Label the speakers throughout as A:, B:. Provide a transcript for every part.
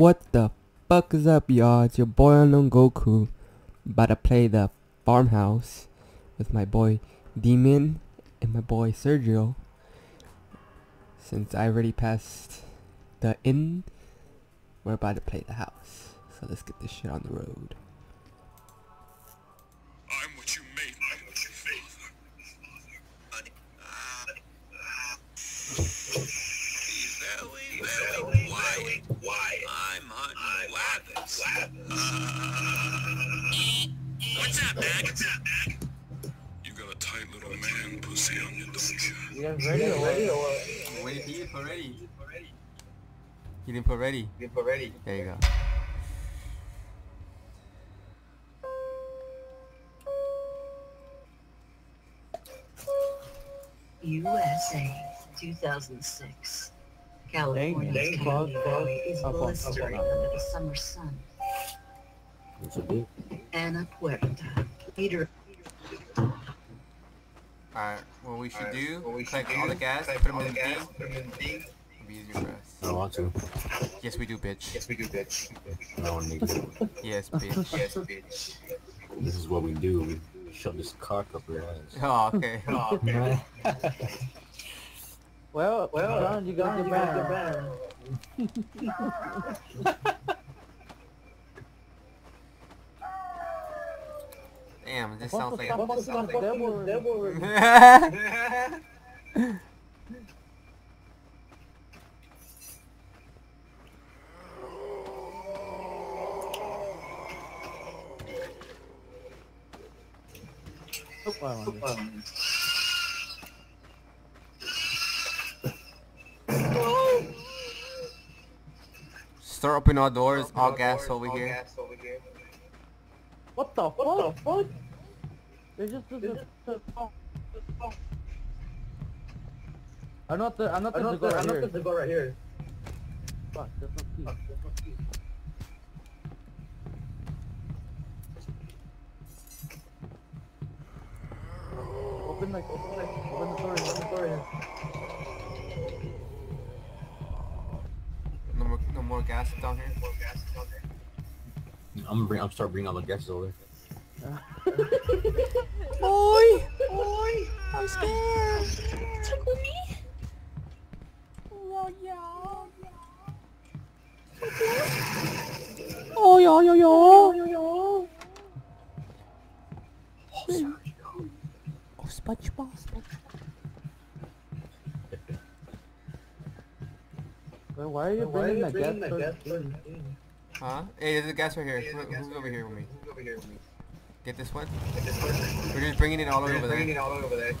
A: What the fuck is up, y'all? It's your boy Unknown Goku. About to play the farmhouse with my boy Demon and my boy Sergio. Since I already passed the inn, we're about to play the house. So let's get this shit on the road.
B: I'm what you made. I'm what you Be very, very quiet. Quiet. I'm hunting rabbits. What's up, Mac? What's up, Mac? You got a tight little man pussy on you, don't you?
C: You guys ready or what?
A: Wait, he didn't put ready. He didn't put ready. There you go.
D: USA 2006. California's
C: Dang, dang,
D: Canyon Valley is blistering under the summer sun. Ana Puerta. Peter
A: Alright, what we should
C: Alright,
A: do,
C: what we
A: collect
C: should
A: all
C: do,
A: the gas,
C: collect
A: put them in
C: the
A: the
C: gas,
A: thing.
C: put 'em in the thing.
A: It'll be easier for us.
E: I don't want to.
A: Yes, we do, bitch.
C: Yes, we do, bitch.
E: No, nigga.
A: Yes, bitch.
C: Yes, bitch.
E: This is what we do. We shove this cock up your ass.
A: Oh, okay.
C: Oh, okay.
F: Well,
C: Well,
F: John, you got
C: John,
F: your back.
A: Damn, this sounds
F: the
A: like
F: fuck
A: a...
F: is that devil? devil? Well,
A: Start opening all doors, all gas
C: Doors,
A: over
C: all
A: here.
C: gas over here.
F: What the
C: What
F: fuck?
C: the fuck?
F: They just did this. I'm not the. I'm not
C: I'm
F: the
C: not
F: go
C: the,
F: right
C: I'm not
F: here.
C: the go right here.
F: Fuck, there's no key. Open like, open like, open the door, open the door.
A: No more, no more gas down here.
C: More gas down there.
E: I'm gonna bring. I'm start bringing all the gas over.
A: Boy! Boy! I'm scared!
D: Tickle me?
A: Oh, yo, yo, yo! SpongeBob.
F: Wait, why are you
C: Why are
F: bringing
C: you
F: that
C: bringing
F: gas?
C: that gas
F: first?
C: first?
A: Huh? Hey, there's a gas right here.
C: Hey, there's
A: Who- Who's
C: right
A: over here with me?
C: Who's over here with me?
A: Get this one.
C: Get this one.
A: We're just bringing it all
C: We're
A: over
C: bringing
A: there.
C: it all over there.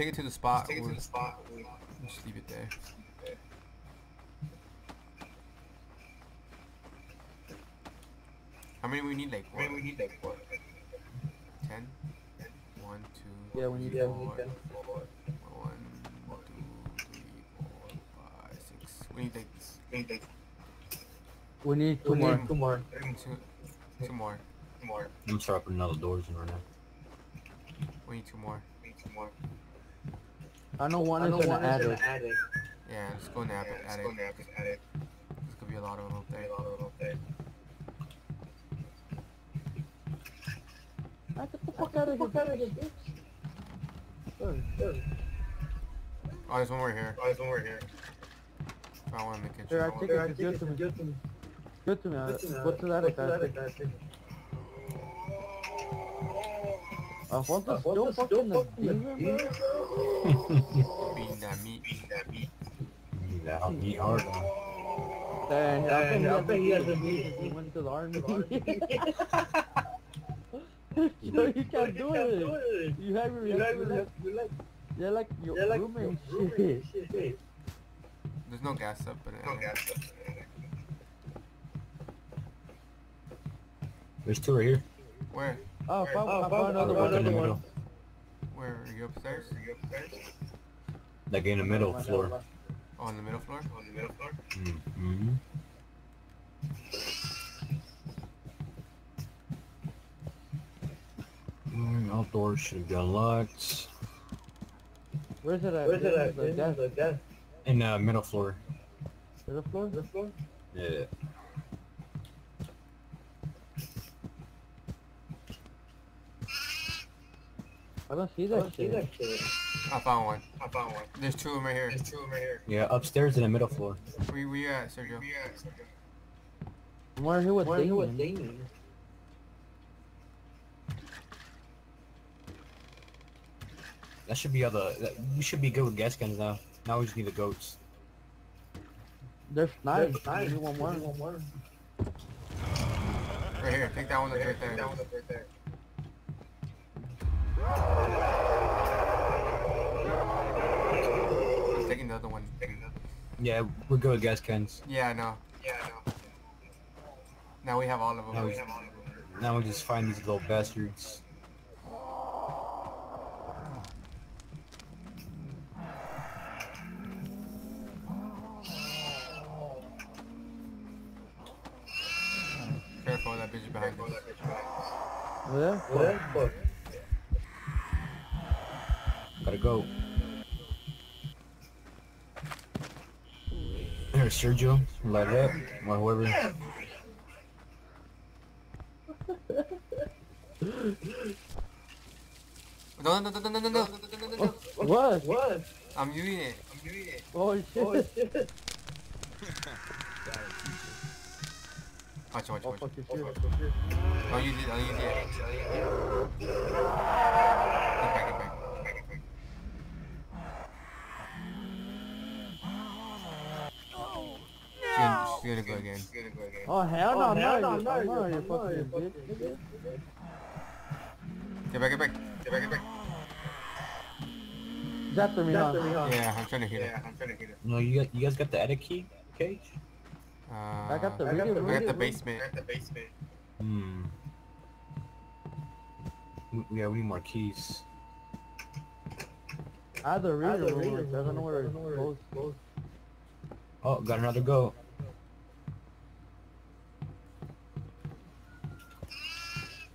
A: Take it to the spot.
C: Take it to the spot.
A: just leave it there. How many we need? Like
C: I mean, we need like what?
A: Ten? One, two,
F: Yeah, we need
A: three,
C: Yeah, we need
A: four.
C: that.
A: One, two, three, four, five, six. We need like
C: We need like
F: We need two
C: two
F: more.
C: more. Two more.
A: two, two more.
C: Two more.
E: I'm gonna all the doors in right now.
A: We need two more.
C: We need two more.
F: I know one
C: I
F: is
C: know
F: in
C: one
F: the
C: is in
F: attic.
C: the.
A: Yeah, let's go in the
C: Yeah,
A: attic.
C: let's go in the attic. attic.
A: There's gonna be a lot of them up there.
C: There's a lot of them up there.
F: Get the fuck out of here, get out of here, bitch. Good, good.
A: Oh, there's one more here.
C: Oh, there's one more here.
A: I want in the kitchen.
F: Here, I
A: I want-
F: take
C: Here, I
F: it,
C: think
F: give it
C: it's
F: to me.
C: good to me.
F: Good to me. uh,
C: Good to me.
F: Go to the attic,
C: Go to the
F: attic.
C: attic, attic.
F: Alfonso
C: Uh,
F: still
C: what's the-
F: fucking the
C: fucking the
F: demon, bro?
A: Beating that meat.
C: Beating that
E: I'll
C: he has a.
F: He went to the army. so you can't do it. You have your...
C: You're like...
F: You're like... You're like your
C: You're like your
A: There's no gas up but.
C: No gas up.
E: There's two right here.
A: Where?
F: Oh, Where? Found,
G: oh,
F: I found, found
E: another
F: one. One
E: middle.
A: Where? Are you upstairs?
E: Like in the middle floor.
A: Oh, on the middle floor? On the middle floor?
E: Mm-hmm. Mm, outdoors should be unlocked.
F: Where's it at?
G: Where's it at? Where's
F: gas.
G: the?
E: In the middle floor.
F: To the floor?
G: The floor?
E: Yeah.
F: I don't see
G: I don't see that shit.
A: I found one. I found one. There's two of them right here. There's two of them right here.
E: Yeah, upstairs in the middle floor.
A: We we at Sergio. Where We at Sergio.
F: I'm wondering who was
G: Wonder who was
F: Damien.
G: Damien.
E: That should be other. That, you should be good with gas guns now. Now we just need the goats.
F: There's nine.
G: There's nine.
F: Maybe one more.
G: One more.
A: Right here. Take that one that's right there. That one that's right there. I'm taking the other one. Taking the other-
E: Yeah, we're good with gas cans.
A: Yeah, I know. Yeah, I know. Now we have all of them.
E: Now we, now we just find these little bastards.
A: Careful, that bitch behind us.
F: Over there?
G: What?
E: Sergio, light it up, or whoever.
A: No, no, no, no, no, no, no, no,
F: What?
G: What?
A: I'm doing it. I'm doing it.
F: Oh shit.
G: Oh shit.
A: watch, watch, watch.
F: Oh, fuck oh, shit.
A: oh, you did, oh, you did. Oh, you did. Gonna. She's gonna go again.
F: Oh, hell no,
G: Oh,
F: I'm
G: hell
F: not.
G: no,
F: you-
G: I'm not,
F: I'm not,
G: you
F: you
G: fucking
F: fucking
G: bitch.
F: bitch.
A: Get back, get back. Get back, get back.
F: He's after me,
G: After
F: huh?
G: me.
A: Yeah, I'm trying to hit it. I'm trying to hit it.
E: No, you got, you guys got the attic key, Cage?
A: Uh,
F: I got the
G: I got
F: video.
G: the
A: I got the
G: video.
A: basement. I got the basement.
E: Hmm. Yeah, we need more keys.
F: I had the
G: I
F: reader room. I don't know where
G: I
F: it's
G: don't know where
F: closed.
G: it's.
E: Oh, got another goat.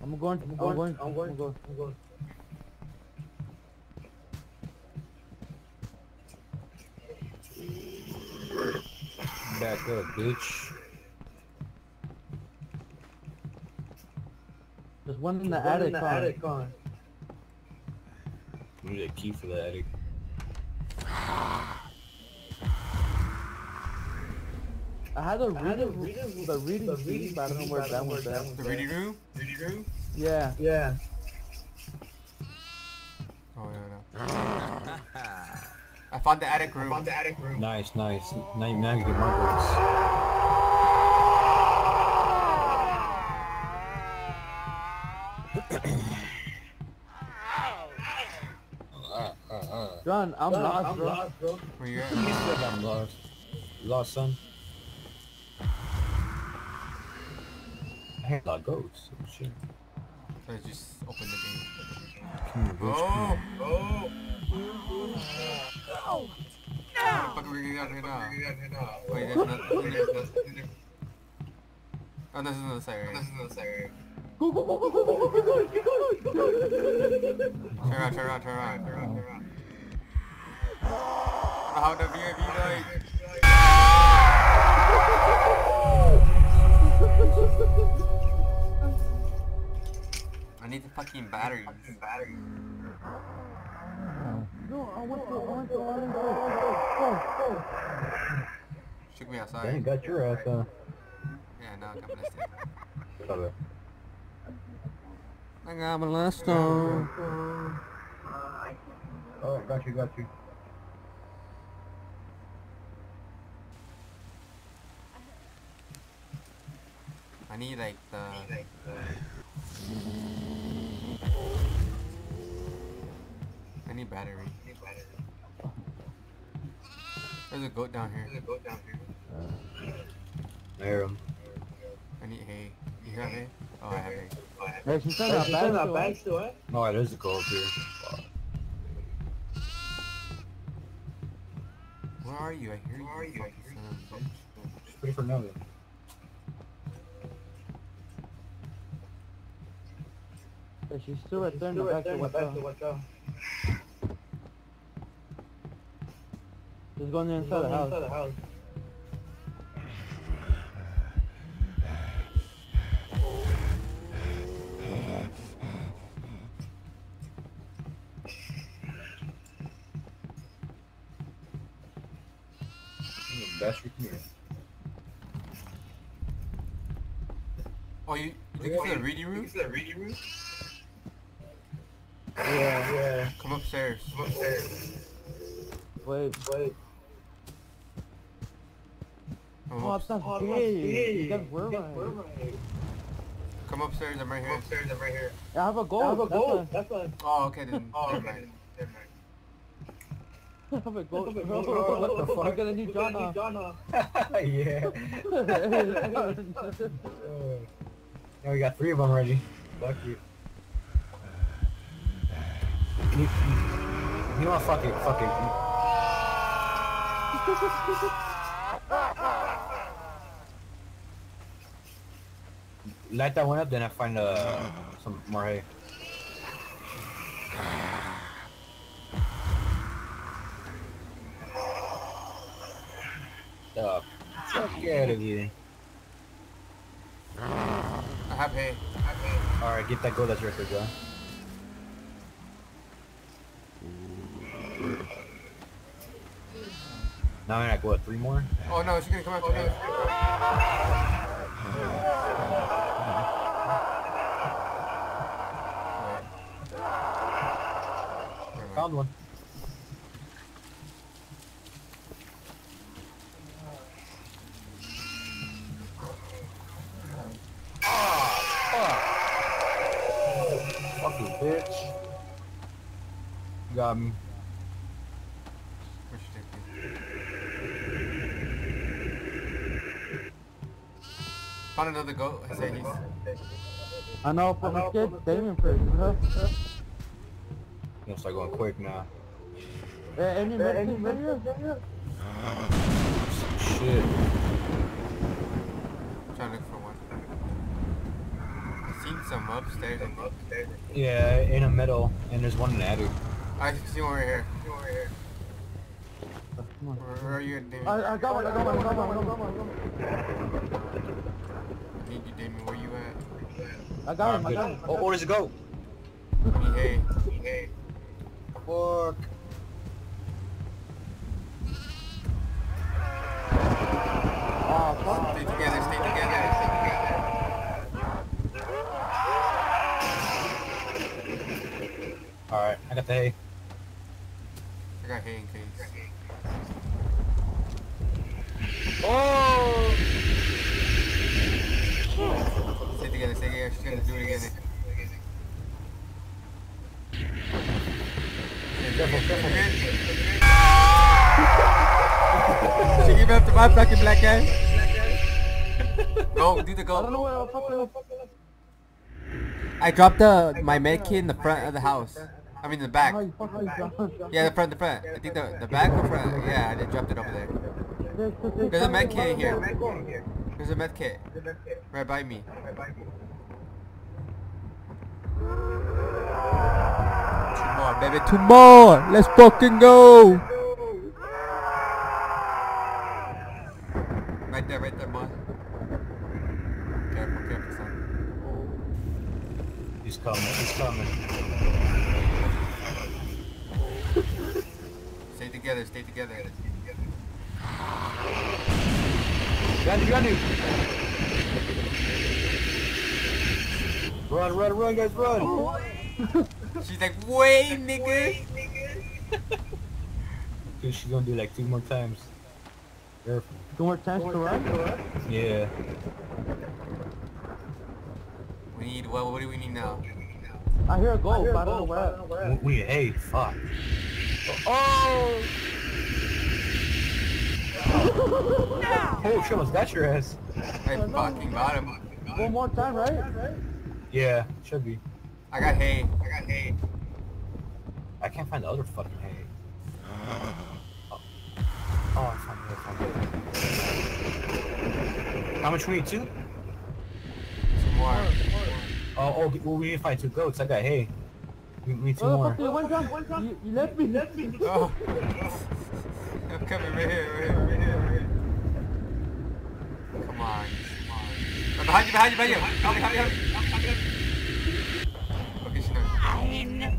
F: I'm going.
G: I'm going.
F: I'm
G: going.
F: going.
G: I'm going. I'm going.
E: Back up, bitch.
F: There's one in the
G: One
F: attic.
G: in the
F: huh?
G: attic, huh?
E: We need a key for the attic.
F: I had the
G: I had the
F: room.
G: reader room.
F: The reading
G: The reading
F: but I don't know where
G: but I
F: that
G: don't
F: one's at.
G: that one's
A: The reading room? Reading room?
F: Yeah.
G: Yeah.
A: Oh, no, no. I found the attic room. I found the attic room.
E: Nice, nice. Now, now you get marbles.
F: John, I'm
G: Son,
F: lost,
G: I'm
F: bro.
G: lost, bro.
A: Where you at?
E: I'm lost. Lost, son. handler goats and shit.
A: I just open the game.
E: Come here, bitch.
A: Oh! Oh! Oh! Oh, this is another side, right? This is another side, right?
F: Go, go, go, go, go!
A: Turn around, turn around, turn around, turn around. How the VAV like? I need the fucking batteries.
F: No, I want to, I want to, I want to go, go, go.
A: Shook me
E: Dang,
A: outside.
E: got your ass, huh?
A: Yeah, now I got molested.
E: Love it.
A: I got molested.
E: Oh, got you, got you.
A: I need like the. I need battery. There's a goat down here. There's a goat down here.
E: I hear him.
A: I need hay. You You have hay? Oh, I have hay.
F: Hey, she's sending out bags to us.
G: to it.
E: There's a gold here.
A: Where are you? I hear you. Where are you? I hear you. a bitch.
E: Just wait for another.
F: Hey, she's still right there in the back to watch out.
G: Watch out.
F: She's going inside the house.
G: inside the house.
E: Best you can get.
A: Oh, you, you looking for the reading room?
G: Is the reading room?
F: Yeah.
G: Yeah.
A: Come upstairs.
G: Come upstairs.
F: Wait.
G: Wait.
A: Come,
F: Oh, it's not
G: Oh,
F: gay. You
G: that's
F: guys were
G: Yes,
F: right.
G: we're
A: come upstairs. I'm right
G: Come
A: here.
G: upstairs, I'm right here.
F: I have a goal.
G: I have a
F: That's
G: goal.
F: why.
G: That's fine.
A: Oh, okay then.
G: Oh,
A: never
G: okay.
A: mind.
G: Never mind.
F: I have a goal.
G: What the fuck?
F: I got a new
G: We
F: job
G: got a new
F: now.
G: now.
E: yeah. Yeah, we got three of them already. Fuck you. You, you, you know what? Fuck it. Fuck it. Ah. Light that one up, then I find uh, some more hay. Uh, fuck out of here.
A: I have hay.
E: Alright, get that gold that's right there, John. Now I got what, three more?
A: Oh no, she's gonna come after me.
E: Found one. Ah, fuck. Fuck you, bitch. Got me.
A: Where's she taking me? Found another goat. I say he's.
F: I know, but I'm scared Damien first. Huh?
E: You know, start going quick now.
F: Hey, any medicine right here?
E: Shit.
A: trying to look for one. I seen some upstairs. I think.
E: Yeah, in the middle, and there's one in the attic.
A: I see one right here.
F: Come on.
A: Where, where are you, Damien?
F: I, I got one, I got one, I got one, I got one.
A: Need you, Damien. Where you at?
F: I got him, I got him.
E: Oh, there's a goat.
A: Need hay.
E: Fuck.
F: Oh, fuck.
A: Stay together. Stay together. Stay together.
E: Alright, I got the hay.
A: I got hay in case.
E: Oh!
A: Stay together. Stay together. Gonna do it again.
E: Careful, careful.
A: she gave up to my fucking black guy. Go, do the
F: I don't know
A: go.
F: where the fuck it is.
A: I dropped the my med kit in the front of the house. I mean the back.
F: You fucking John.
A: Yeah, the front, the front. I think the the back or front. Yeah, I did dropped it over there. There's a med kit in here. There's a med kit right by me. Two more, baby. Two more. Let's fucking go. Right there, right there, boy. Careful, careful, son.
E: He's coming, he's coming.
A: Stay together, stay together.
E: Got you, got you! Run, run, run, guys, run!
A: She's like, wait, nigga.
E: Dude, she's gonna do like two more times. Careful.
F: Two more times to run?
E: Yeah.
A: We need, what, what do we need now?
F: I hear a goal, but I don't know where.
E: We- We need hay, fuck.
F: Oh!
E: Oh, shit, almost got your ass.
A: I fucking got him.
F: one more time, right?
E: Yeah, should be.
A: I got hay. I got hay.
E: I can't find the other fucking hay. Oh, oh I found it. I found it. How much we need? Two?
A: Some more.
E: Oh, oh, well, we need to find two goats. I got hay. We, we need two
F: Oh,
E: more.
F: fuck you, one jump, one jump. You, you left me, left me.
A: Oh. I'm coming right here, right here, right here, right here. Come on. Come on. Behind you, behind you, behind you. Help me, help me, help me. Okay, she knows.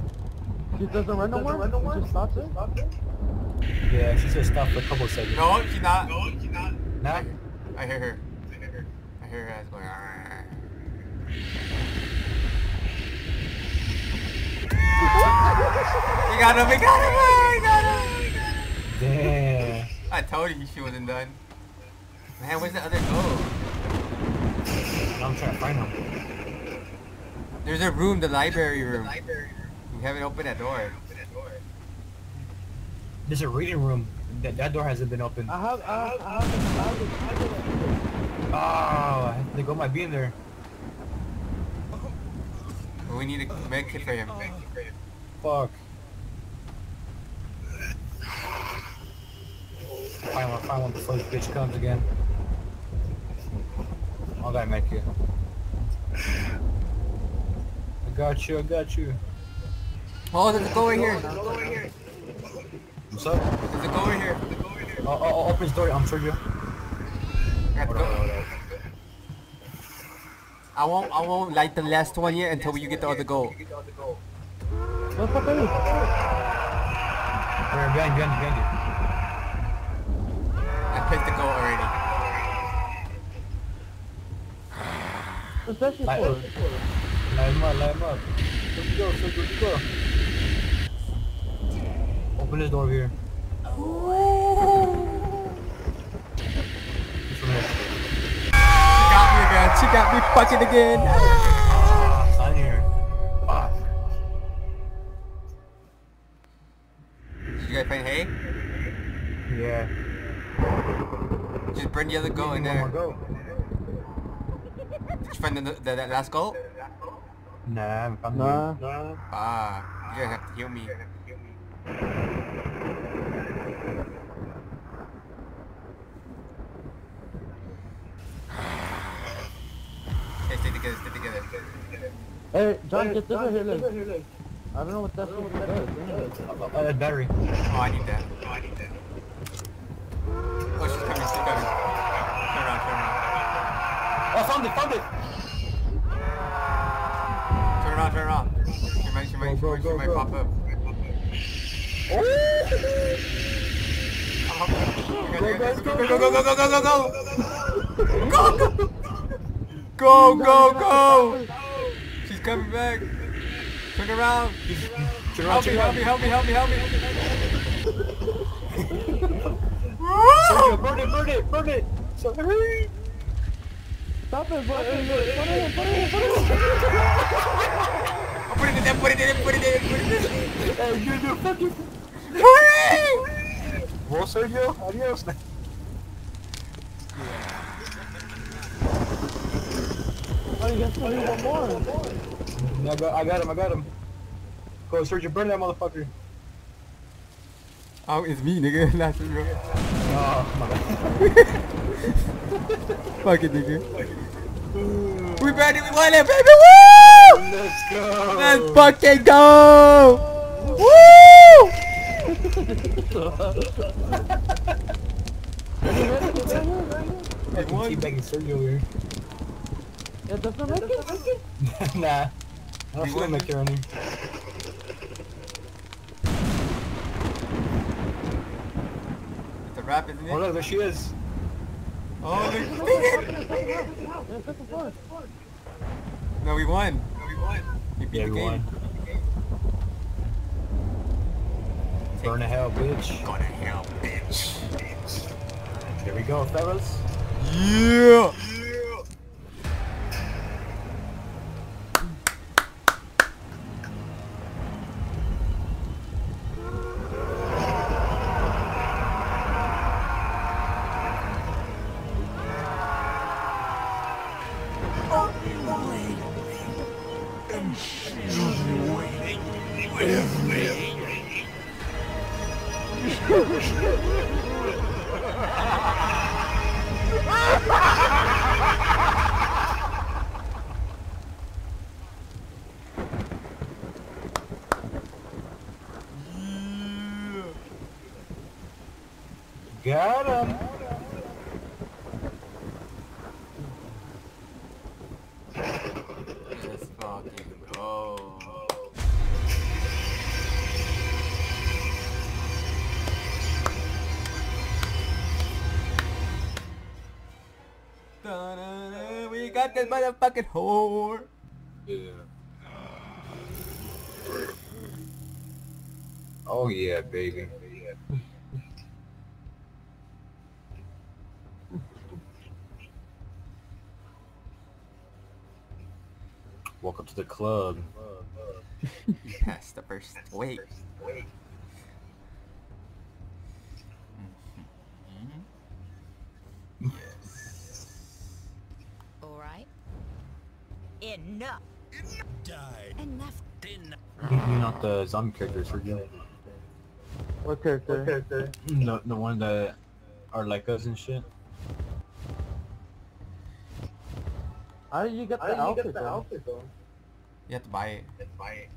F: Doesn't run no more? She just stops it?
E: Yeah, she just stopped for a couple of seconds.
A: No, she's not. No, she's not.
E: Nah?
A: I hear her. I hear her. I hear her ass going. "Arr." We got him, we got him, we got him.
E: Damn.
A: I told you she wasn't done. Man, where's the other goat?
E: I'm trying to find him.
A: There's a room, the library room. We haven't opened that door.
E: There's a reading room. That, that door hasn't been opened.
F: I have, I have, I have, I have, I have,
E: Oh, the goat might be in there.
A: We need a med kit for him.
E: Fuck. Find one, find one before this bitch comes again. I'll got make you. I got you, I got you.
A: Oh, there's a go right here.
E: What's up?
A: There's a goat right here.
E: Oh, oh, oh, open this door, I'm sure you.
A: I got the goat. I won't, I won't light the last one yet until you get the other goat.
F: What's up, baby?
E: Right, behind, behind, behind you.
A: I picked the goal already.
F: What's that shit for?
E: Light him up, light him up. Where'd you go, Sergio? Where'd you go? Open this door over here. This one here.
A: She got me again. She got me fucking again.
E: Ah, it's on here. Fuck.
A: You guys find hay?
E: Yeah.
A: Just burn the other goat in there.
E: go.
A: Did you find the, the, that last goat?
E: Nah, I haven't found
F: Nah.
E: it.
A: Ah, you guys have to heal me. Okay, stay together, stay together.
F: Hey, John, hey, get this right here, look. I don't know what that shit does.
E: Uh, uh, battery.
A: Oh, I need that. Oh, I need that. Oh, she's coming, she's coming. Turn around, turn around.
E: Oh, found it, found it!
A: Turn around, turn around. She might, she might, she
E: Go, go,
A: she might
E: go,
A: pop up. Go, go, go, go, go, go, go, go, go, go! Go, go! Go, go, go! She's coming back. Turn around. Help me, help me, help me, help me, help me.
E: Burn it, burn it, burn it! So, hurry!
F: Stop it, hey, Put it in, put it in, put it
A: Put it in there, put it in, put it in, put it in.
E: Hey, you do fucking...
A: Hurry!
E: Well, Sergio, adios.
F: Oh, more.
E: I got, I got him, I got him. Go, Sergio, burn that motherfucker.
A: Oh, it's me, nigga. One, bro.
E: Oh, my
A: Fuck it, nigga. We ready, we won it, baby, woo!
E: Let's go!
A: Let's fucking go! Woo!
E: Fucking
A: won.
E: teabagging Sergio here.
F: It doesn't make it?
E: nah. I don't
A: We
E: feel
A: won.
E: like Karen.
A: It's a wrap, isn't
E: Oh
A: it?
E: look, there she is.
A: Oh, look.
F: Yeah, second.
A: No, we won. No, we won. Beat
E: Yeah,
A: the game.
E: Burn to hell, bitch.
A: Go to hell, bitch.
E: Here we go, fellas.
A: Yeah!
E: Got him.
A: Let's fucking go. We got this motherfucking whore.
E: Yeah. Oh yeah, baby. The club.
A: You passed the first wait. Mm-hmm.
H: All right. Enough. Enough.
E: You're not the zombie characters for you.
F: What character?
E: No, the one that are like us and shit.
F: How did you get the outfit though?
A: You have to buy it. Buy it.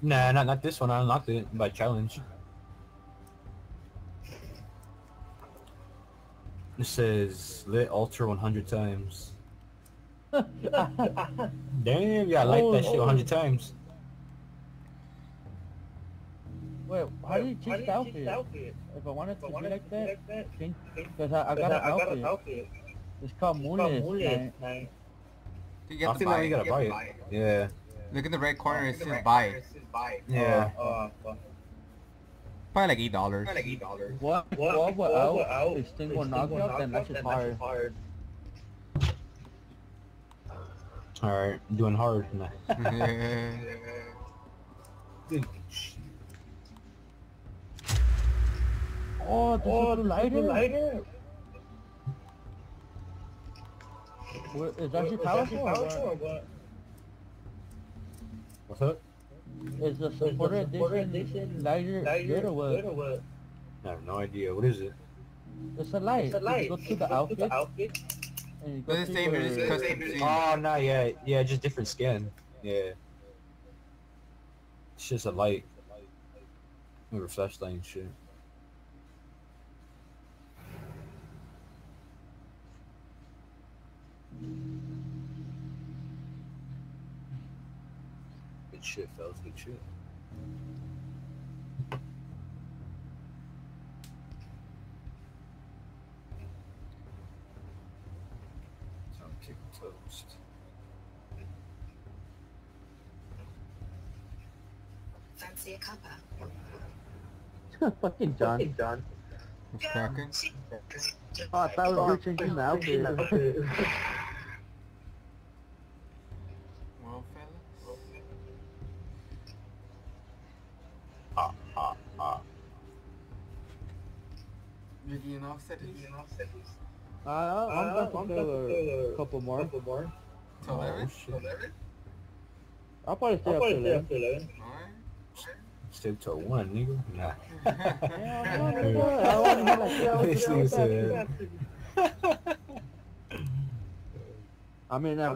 E: Nah, not not this one. I unlocked it by challenge. It says lit altar 100 times. Damn, yeah, I like that shit 100 times.
F: Wait, how do you change the outfit? If I wanted to be like that, change, because I, I got an outfit. It's called Moonlit. Night.
A: You
E: I
A: have to
E: feel
A: buy
E: like you gotta buy it. Yeah.
A: Look in the right corner, it says buy.
E: Yeah.
A: Uh, uh, uh, probably like eight dollars. Probably like eight dollars.
F: What? What? What? Out? Is single knockout? Then that's just hard.
E: Alright, doing hard. Nah.
F: Oh, oh this is the lighter. What, is that your powerful or what?
E: What's up?
F: Is the supporter edition lighter good or what?
E: I have no idea. What is it?
F: It's a light. You go to the outfit. And you go
A: It's the
F: to
A: same,
F: your-
A: it's just custom.
E: Oh, no, yeah. Yeah, just different skin. Yeah. It's just a light. With a flashlight and shit. Good shit, fellas. Good shit. Sound kick toast.
D: Fancy a cuppa?
F: Fucking John.
A: What's cracking?
F: Oh, I thought we were changing the outfit.
A: Well, fellas.
E: Ah, ah, ah.
A: You're getting offset.
F: Uh, I'm about to do a couple more.
A: Till
E: Oh,
A: 11?
E: shit.
F: I'll probably stay up till 11.
A: Alright.
E: Stick to one, nigga. Nah.
F: Yeah, I'm not gonna- I wanna be like, yeah,
E: This
F: okay,
E: nigga
F: okay.
E: said-
F: I mean, uh,